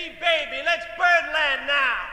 baby, baby, let's birdland now.